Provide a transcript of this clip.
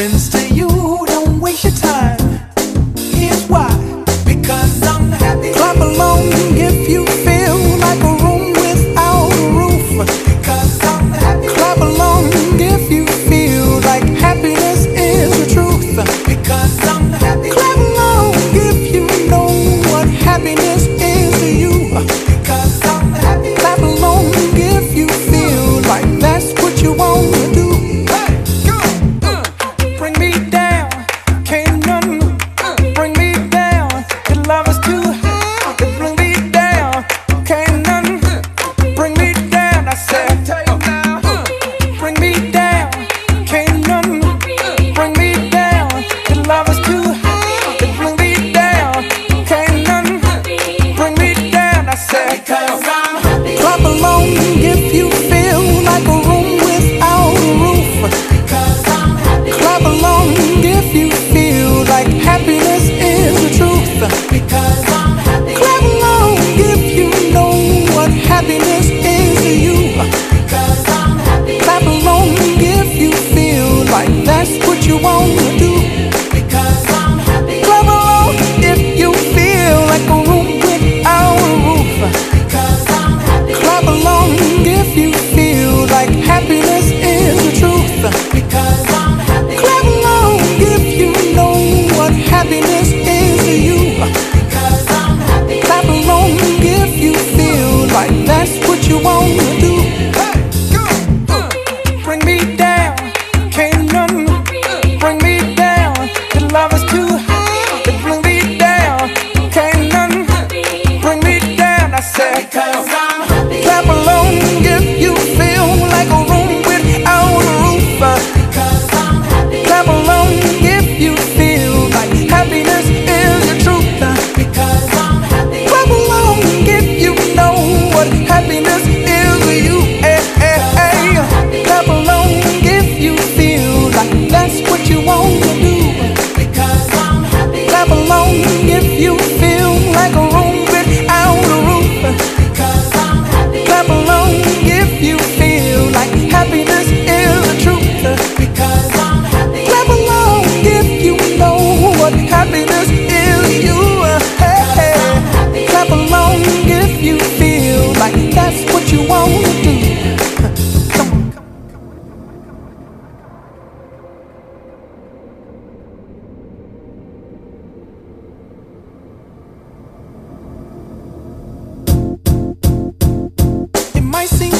happens Because I'm I sing